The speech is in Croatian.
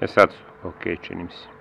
E sad su ok, čini mi se.